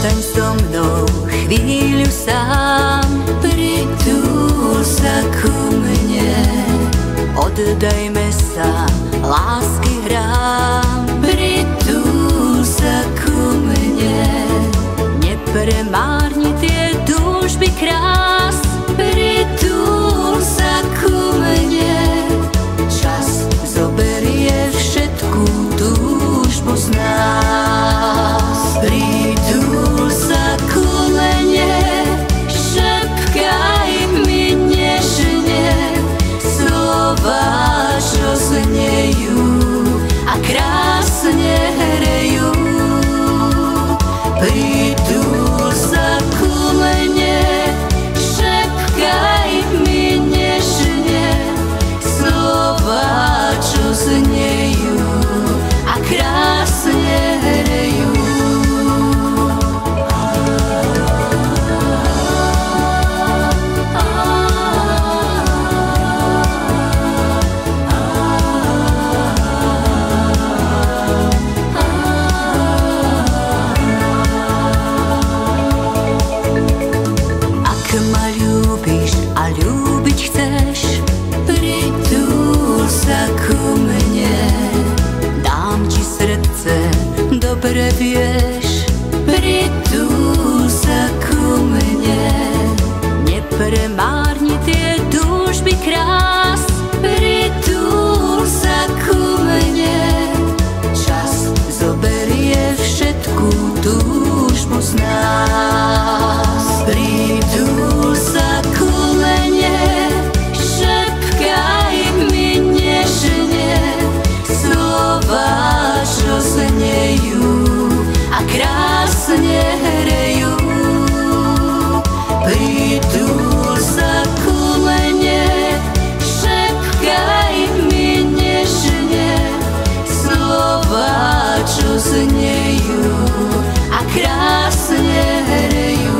Zostań so mną chwilę sam Przytul ku mnie oddajme sa láski krásne hrejú. Pri dobre vieš, pritúl sa ku mne. Nepremárni tie túžby krás, pritúl sa ku mne. Čas zoberie všetku túžbu z nás. Pritúl sa ku mne, šepkaj mi nežne slova, krásne hrejú. Sa ku mne, šepkaj mi nežne slova, čo znejú a krásne hrejú.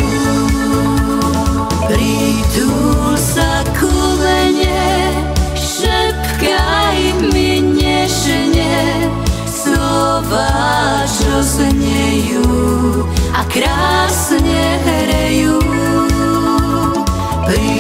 Sa ku mne, šepkaj mi nežne slova, čo znejú a krásne hrejú. Pri